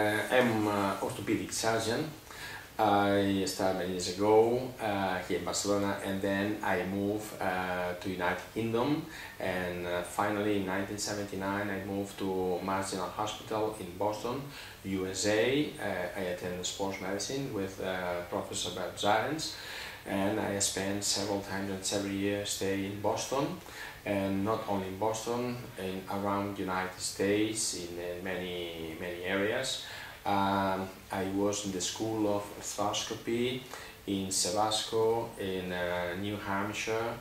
Uh, I'm an orthopedic surgeon. I started many years ago uh, here in Barcelona and then I moved uh, to United Kingdom and uh, finally in 1979 I moved to Mass General Hospital in Boston, USA. Uh, I attended sports medicine with uh, Professor Bert Zarins and I spent several times and several years stay in Boston and not only in Boston, in around the United States in many many areas. Um, I was in the School of Arthroscopy in Sebasco, in uh, New Hampshire,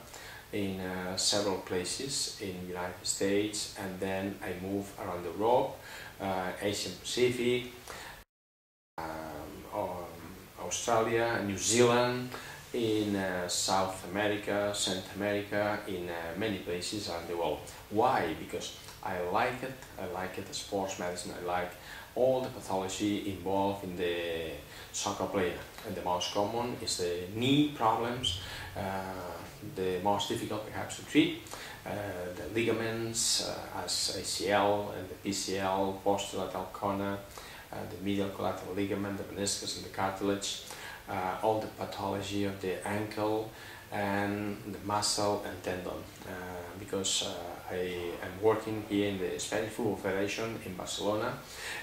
in uh, several places in the United States, and then I moved around the world, uh, Asia Pacific, um, Australia, New Zealand, in uh, South America, Central America, in uh, many places around the world. Why? Because I like it, I like it, as sports medicine, I like all the pathology involved in the soccer player. And the most common is the knee problems, uh, the most difficult perhaps to treat, uh, the ligaments uh, as ACL and the PCL, posterolateral corner, uh, the medial collateral ligament, the meniscus and the cartilage, uh, all the pathology of the ankle and the muscle and tendon uh, because uh, I am working here in the Spanish Football Federation in Barcelona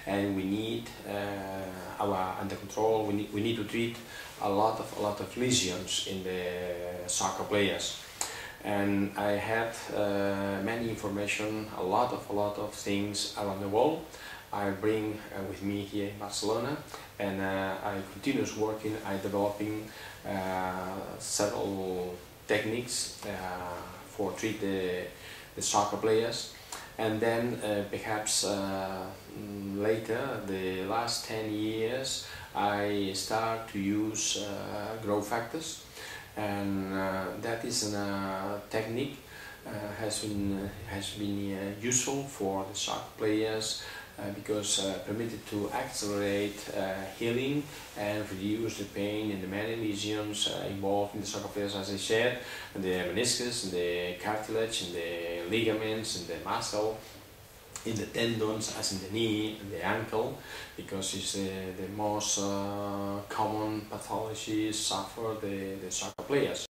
and we need uh, our under control we need, we need to treat a lot of a lot of lesions in the soccer players. And I had uh, many information a lot of a lot of things around the world I bring uh, with me here in Barcelona and uh, I continuous working, I developing uh, several techniques for treat the, the soccer players. And then uh, perhaps uh, later, the last 10 years, I start to use uh, growth factors. And that is a technique has been has been useful for the soccer players because uh, permitted to accelerate uh, healing and reduce the pain in the many lesions involved in the sarcophagus, as I said, the meniscus, and the cartilage, and the ligaments, and the muscle, in the tendons, as in the knee and the ankle, because it's the, the most uh, common pathology suffer the, the soccer players.